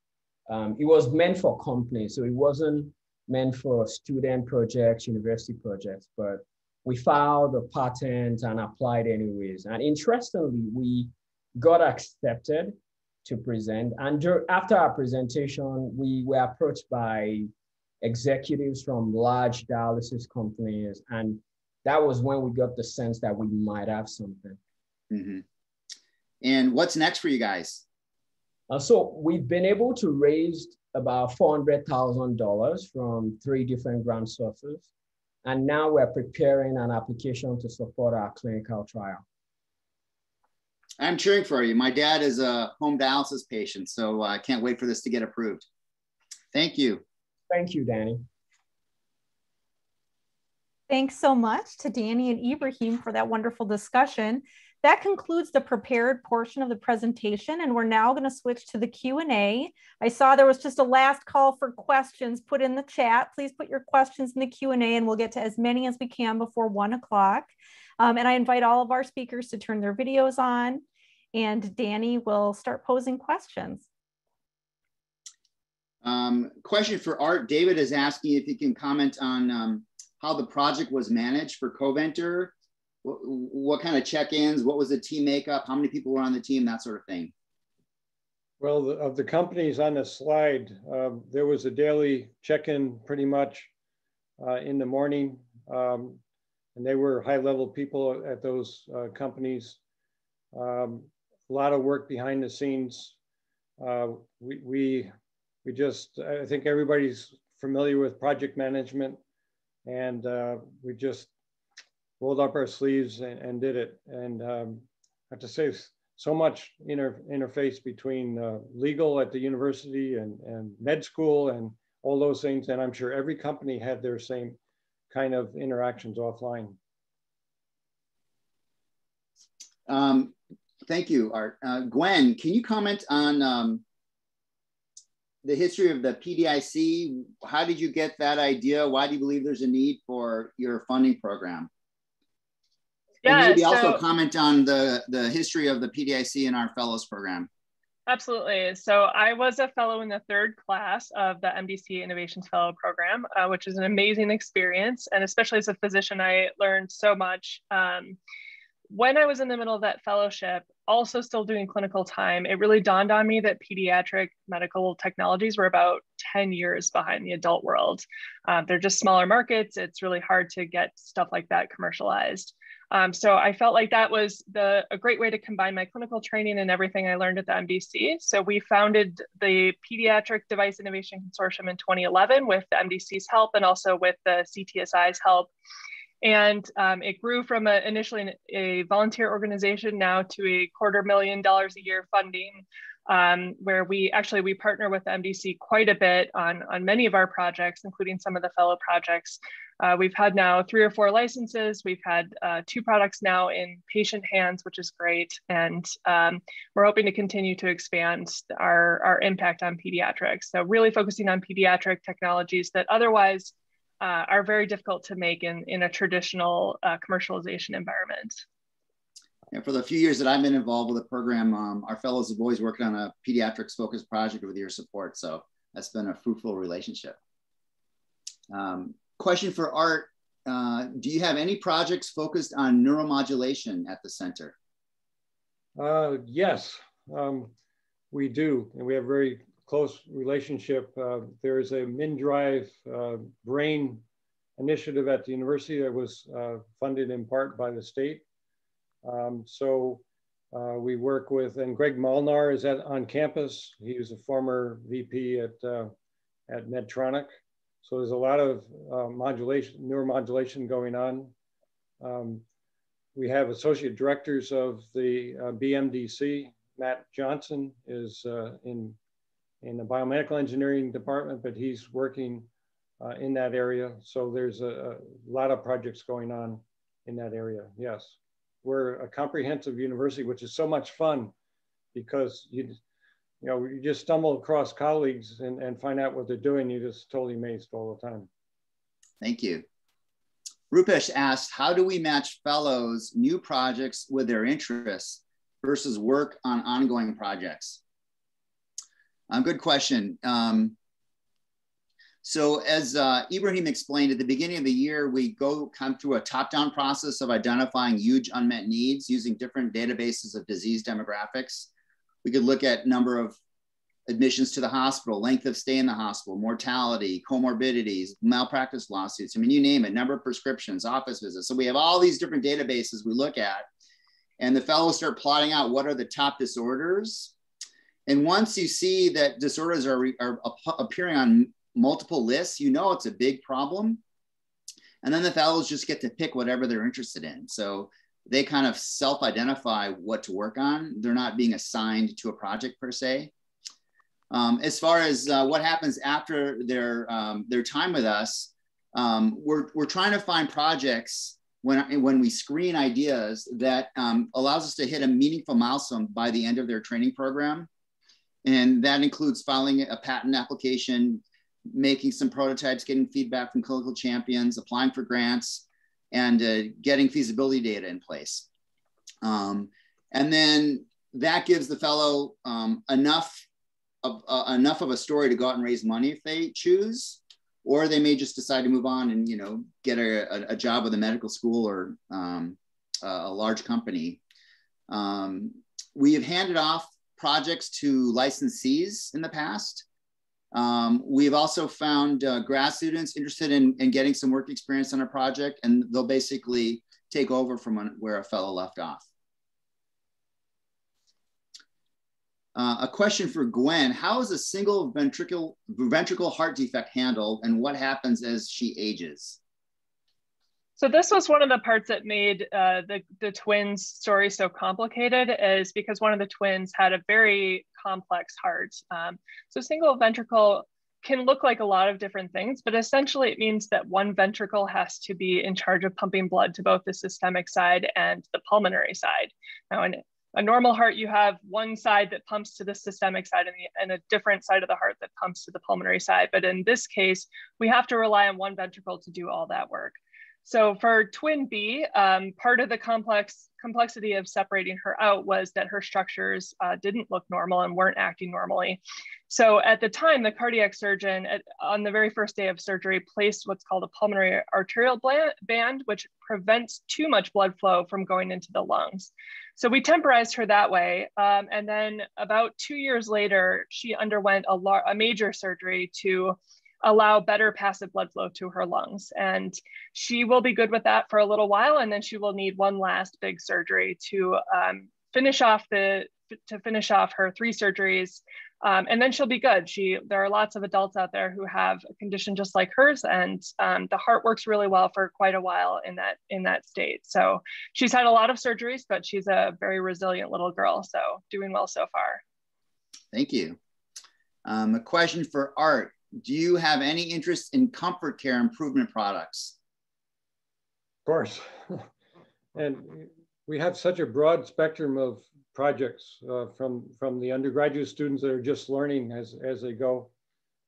Um, it was meant for companies, so it wasn't meant for student projects, university projects, but we filed a patent and applied anyways. And interestingly, we got accepted to present. And after our presentation, we were approached by executives from large dialysis companies and that was when we got the sense that we might have something. Mm-hmm. And what's next for you guys? Uh, so we've been able to raise about $400,000 from three different grant sources. And now we're preparing an application to support our clinical trial. I'm cheering for you. My dad is a home dialysis patient, so I can't wait for this to get approved. Thank you. Thank you, Danny. Thanks so much to Danny and Ibrahim for that wonderful discussion. That concludes the prepared portion of the presentation, and we're now going to switch to the Q&A. I saw there was just a last call for questions put in the chat. Please put your questions in the Q&A, and we'll get to as many as we can before 1 o'clock. Um, and I invite all of our speakers to turn their videos on, and Danny will start posing questions. Um, question for Art. David is asking if you can comment on um, how the project was managed for Coventor, what, what kind of check-ins, what was the team makeup, how many people were on the team, that sort of thing. Well, the, of the companies on the slide, uh, there was a daily check-in pretty much. uh, in the morning. Um, and they were high level people at those uh, companies. Um, a lot of work behind the scenes. Uh, we, we, we just, I think everybody's familiar with project management and uh, we just rolled up our sleeves and, and did it. And um, I have to say, so much inter interface between uh, legal at the university and, and med school and all those things. And I'm sure every company had their same kind of interactions offline. Um, thank you, Art. Uh, Gwen, can you comment on um, the history of the PDIC? How did you get that idea? Why do you believe there's a need for your funding program? Yeah, and maybe so, also comment on the, the history of the PDIC and our fellows program. Absolutely. So I was a fellow in the third class of the MDC Innovations Fellow Program, uh, which is an amazing experience. And especially as a physician, I learned so much. Um, when I was in the middle of that fellowship, also still doing clinical time, it really dawned on me that pediatric medical technologies were about 10 years behind the adult world. Uh, they're just smaller markets. It's really hard to get stuff like that commercialized. Um, so I felt like that was the a great way to combine my clinical training and everything I learned at the MDC. So we founded the Pediatric Device Innovation Consortium in 2011 with the MDC's help and also with the CTSI's help. And um, it grew from a, initially a volunteer organization now to a quarter million dollars a year funding, um, where we actually we partner with MDC quite a bit on, on many of our projects, including some of the fellow projects. Uh, we've had now three or four licenses. We've had uh, two products now in patient hands, which is great. And um, we're hoping to continue to expand our, our impact on pediatrics. So really focusing on pediatric technologies that otherwise uh, are very difficult to make in, in a traditional uh, commercialization environment. And for the few years that I've been involved with the program, um, our fellows have always worked on a pediatrics focused project with your support. So that's been a fruitful relationship. Um, question for Art. Uh, do you have any projects focused on neuromodulation at the center? Uh, yes, um, we do. And we have very close relationship. Uh, there is a MnDrive uh, brain initiative at the university that was uh, funded in part by the state. Um, so we work with, and Greg Molnar is at, on campus. He was a former VP at, at Medtronic. So there's a lot of uh, modulation, neuromodulation going on. Um, we have associate directors of the uh, BMDC. Matt Johnson is uh, in, in the biomedical engineering department, but he's working uh, in that area. So there's a, a, lot of projects going on in that area, yes. We're a comprehensive university, which is so much fun because you, you know, you just stumble across colleagues and, and find out what they're doing. You're just totally amazed all the time. Thank you. Rupesh asked, how do we match fellows' new projects with their interests versus work on ongoing projects? Um, good question. Um, so as uh, Ibrahim explained at the beginning of the year, we go come through a top-down process of identifying huge unmet needs using different databases of disease demographics. We could look at number of admissions to the hospital, length of stay in the hospital, mortality, comorbidities, malpractice lawsuits. I mean, you name it, number of prescriptions, office visits. So we have all these different databases we look at. And the fellows start plotting out what are the top disorders. And once you see that disorders are, are appearing on multiple lists, you know it's a big problem. And then the fellows just get to pick whatever they're interested in. So they kind of self-identify what to work on. They're not being assigned to a project per se. Um, as far as uh, what happens after their um, their time with us, um, we're we're trying to find projects when when we screen ideas that um, allows us to hit a meaningful milestone by the end of their training program, and that includes filing a patent application, making some prototypes, getting feedback from clinical champions, applying for grants, and uh, getting feasibility data in place. Um, and then that gives the fellow um, enough of, uh, enough of a story to go out and raise money if they choose, or they may just decide to move on and you know get a, a, job with a medical school or um, a large company. Um, we have handed off projects to licensees in the past. Um, we've also found uh, grad students interested in, in getting some work experience on a project, and they'll basically take over from where a fellow left off. Uh, a question for Gwen, how is a single ventricle, ventricle heart defect handled and what happens as she ages? So this was one of the parts that made uh, the, the twins story so complicated is because one of the twins had a very complex heart. Um, so single ventricle can look like a lot of different things, but essentially it means that one ventricle has to be in charge of pumping blood to both the systemic side and the pulmonary side. Now, in a normal heart, you have one side that pumps to the systemic side and, the, and, a different side of the heart that pumps to the pulmonary side. But in this case, we have to rely on one ventricle to do all that work. So for twin B, um, part of the complex complexity of separating her out was that her structures uh, didn't look normal and weren't acting normally. So at the time, the cardiac surgeon at, on the very first day of surgery placed what's called a pulmonary arterial band, which prevents too much blood flow from going into the lungs. So we temporized her that way. Um, and then about two years later, she underwent a, a major surgery to allow better passive blood flow to her lungs. And she will be good with that for a little while. And then she will need one last big surgery to um, finish off the to finish off her three surgeries. Um, and then she'll be good. She there are lots of adults out there who have a condition just like hers, and um, the heart works really well for quite a while in that in that state. So she's had a lot of surgeries, but she's a very resilient little girl. So doing well so far. Thank you. Um, a question for Art do you have any interest in comfort care improvement products? Of course. and we have such a broad spectrum of projects uh, from, from the undergraduate students that are just learning as, as they go.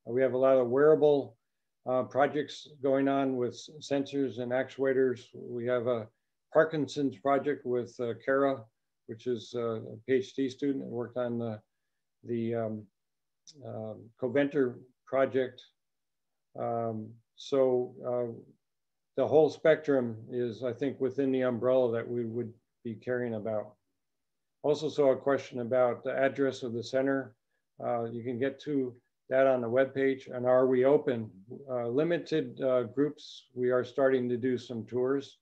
We have a lot of wearable uh, projects going on with sensors and actuators. We have a Parkinson's project with uh, Kara, which is uh, a PhD student and worked on the, the um, um, Coventor project. Um, so uh, the whole spectrum is, I think, within the umbrella that we would be caring about. Also saw a question about the address of the center. Uh, you can get to that on the webpage. And are we open? Uh, limited uh, groups, we are starting to do some tours.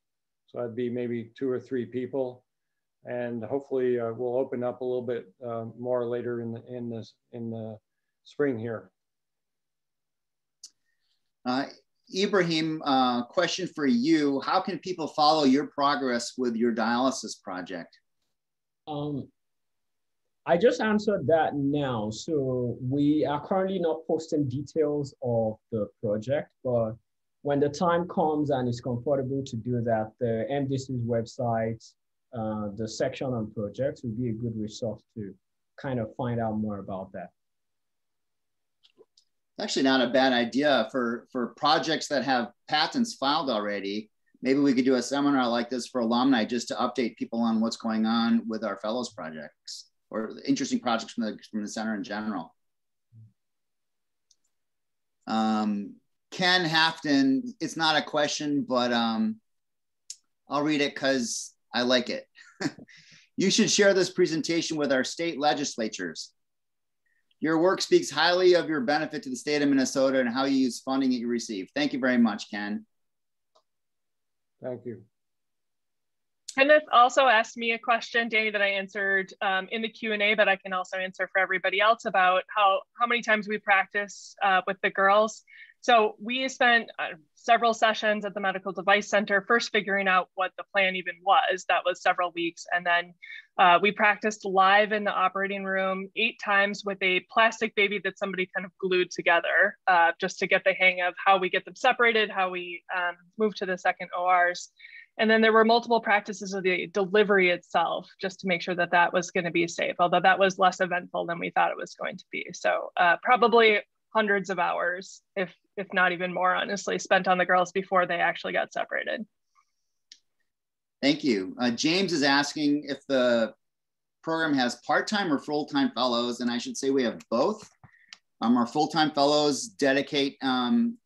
So that'd be maybe two or three people. And hopefully uh, we'll open up a little bit uh, more later in the, in, this, in the spring here. Uh, Ibrahim, uh, question for you. How can people follow your progress with your dialysis project? Um, I just answered that now. So we are currently not posting details of the project, but when the time comes and it's comfortable to do that, the MDC's website, uh, the section on projects will be a good resource to kind of find out more about that actually not a bad idea for for projects that have patents filed already. Maybe we could do a seminar like this for alumni just to update people on what's going on with our fellows projects or interesting projects from the, from the center in general. Um, Ken Hafton, it's not a question, but um, I'll read it because I like it. you should share this presentation with our state legislatures. Your work speaks highly of your benefit to the state of Minnesota and how you use funding that you receive. Thank you very much, Ken. Thank you. Kenneth also asked me a question, Danny, that I answered um, in the Q&A, but I can also answer for everybody else about how, how many times we practice uh, with the girls. So we spent uh, several sessions at the Medical Device Center, first figuring out what the plan even was. That was several weeks. And then uh, we practiced live in the operating room eight times with a plastic baby that somebody kind of glued together uh, just to get the hang of how we get them separated, how we um, move to the second ORs. And then there were multiple practices of the delivery itself, just to make sure that that was going to be safe, although that was less eventful than we thought it was going to be. So uh, probably hundreds of hours, if if not even more, honestly, spent on the girls before they actually got separated. Thank you. Uh, James is asking if the program has part-time or full-time fellows, and I should say we have both. Um, our full-time fellows dedicate um,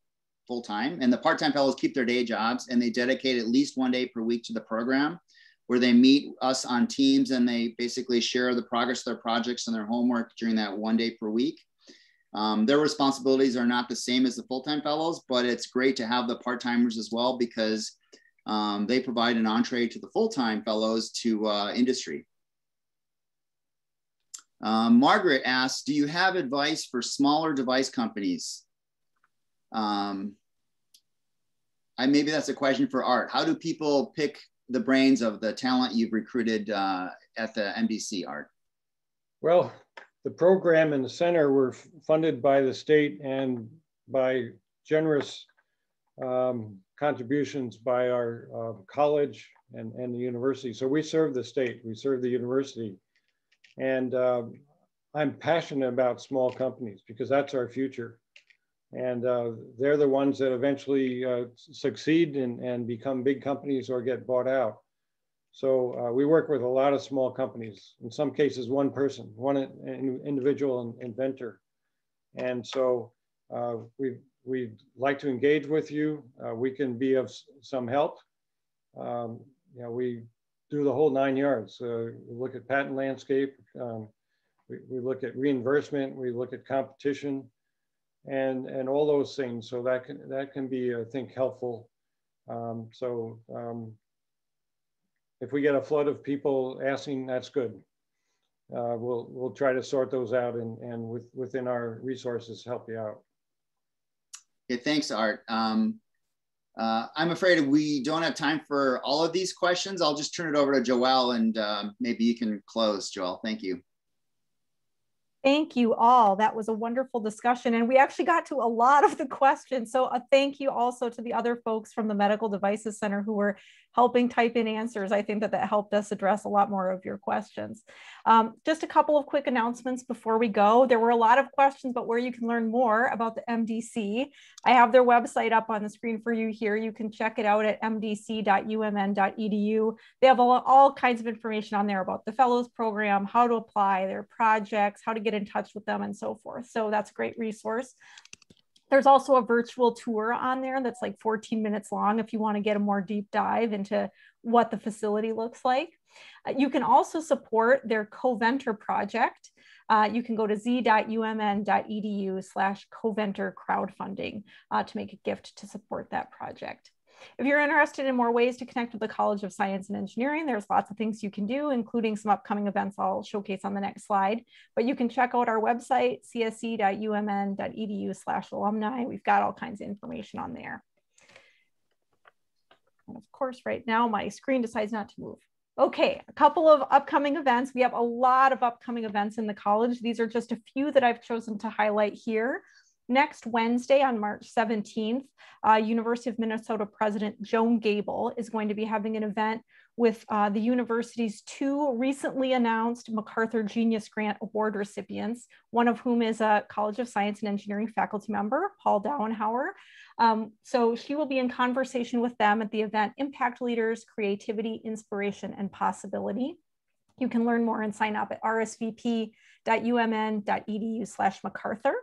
full-time, and the part-time fellows keep their day jobs, and they dedicate at least one day per week to the program, where they meet us on teams and they basically share the progress of their projects and their homework during that one day per week. Um, their responsibilities are not the same as the full-time fellows, but it's great to have the part-timers as well because um, they provide an entree to the full-time fellows to uh, industry. Um, Margaret asks, do you have advice for smaller device companies? Um, I, maybe that's a question for Art. How do people pick the brains of the talent you've recruited uh, at the MDC, Art? Well, the program and the center were funded by the state and by generous um, contributions by our uh, college and, and the university. So we serve the state, we serve the university. And uh, I'm passionate about small companies because that's our future. And uh, they're the ones that eventually uh, succeed and, and become big companies or get bought out. So uh, we work with a lot of small companies, in some cases, one person, one individual inventor. And so uh, we we'd like to engage with you. Uh, we can be of some help. Um, you know, we do the whole nine yards. Uh, we look at patent landscape. Um, we, we look at reimbursement. We look at competition, and and all those things. So that can that can be, I think, helpful. Um, so um, if we get a flood of people asking, that's good. Uh, we'll we'll try to sort those out and and with within our resources help you out. Okay, thanks, Art. Um, uh, I'm afraid we don't have time for all of these questions. I'll just turn it over to Joelle and uh, maybe you can close, Joelle. Thank you. Thank you all. That was a wonderful discussion. And we actually got to a lot of the questions. So a thank you also to the other folks from the Medical Devices Center who were helping type in answers. I think that that helped us address a lot more of your questions. Um, just a couple of quick announcements before we go. There were a lot of questions, but where you can learn more about the MDC, I have their website up on the screen for you here. You can check it out at mdc.umn.edu. They have all, all kinds of information on there about the fellows program, how to apply, their projects, how to get in touch with them and so forth. So that's a great resource. There's also a virtual tour on there that's like 14 minutes long if you want to get a more deep dive into what the facility looks like. Uh, you can also support their Coventor project. Uh, you can go to z.umn.edu slash Coventor crowdfunding uh, to make a gift to support that project. If you're interested in more ways to connect with the College of Science and Engineering, there's lots of things you can do, including some upcoming events I'll showcase on the next slide. But you can check out our website, cse.umn.edu slash alumni. We've got all kinds of information on there. And of course, right now my screen decides not to move. Okay, a couple of upcoming events. We have a lot of upcoming events in the college. These are just a few that I've chosen to highlight here. Next Wednesday on March 17th, uh, University of Minnesota President Joan Gabel is going to be having an event with uh, the university's two recently announced MacArthur Genius Grant Award recipients, one of whom is a College of Science and Engineering faculty member, Paul Dauenhauer. Um, so she will be in conversation with them at the event Impact Leaders, Creativity, Inspiration, and Possibility. You can learn more and sign up at rsvp.umn.edu slash MacArthur.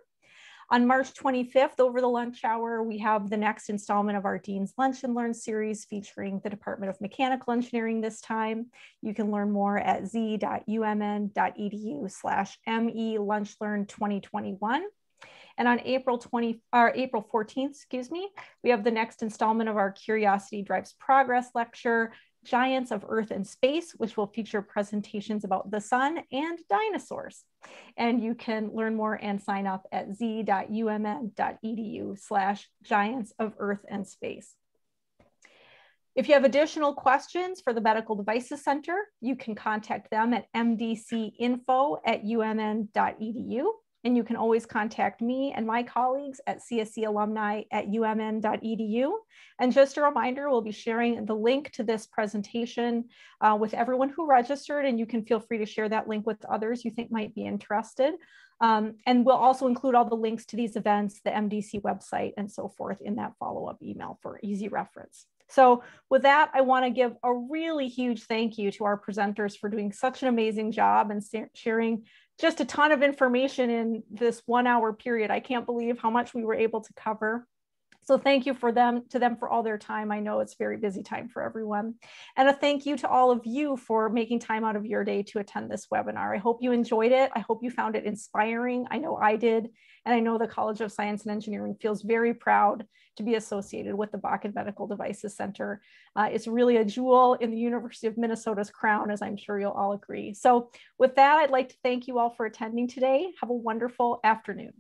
On March 25th, over the lunch hour, we have the next installment of our Dean's Lunch and Learn series featuring the Department of Mechanical Engineering this time. You can learn more at z.umn.edu slash me lunch learn 2021. And on April 20 or April 14th, excuse me, we have the next installment of our Curiosity Drives Progress lecture Giants of Earth and Space, which will feature presentations about the sun and dinosaurs. And you can learn more and sign up at z.umn.edu slash giants of Earth and Space. If you have additional questions for the Medical Devices Center, you can contact them at mdcinfo at umn.edu. And you can always contact me and my colleagues at CSE alumni at umn.edu. And just a reminder, we'll be sharing the link to this presentation uh, with everyone who registered, and you can feel free to share that link with others you think might be interested. Um, and we'll also include all the links to these events, the MDC website, and so forth in that follow-up email for easy reference. So with that, I wanna give a really huge thank you to our presenters for doing such an amazing job and sharing just a ton of information in this one hour period. I can't believe how much we were able to cover. So thank you for them to them for all their time. I know it's very busy time for everyone. And a thank you to all of you for making time out of your day to attend this webinar. I hope you enjoyed it. I hope you found it inspiring. I know I did. And I know the College of Science and Engineering feels very proud to be associated with the Bakken Medical Devices Center. Uh, it's really a jewel in the University of Minnesota's crown, as I'm sure you'll all agree. So with that, I'd like to thank you all for attending today. Have a wonderful afternoon.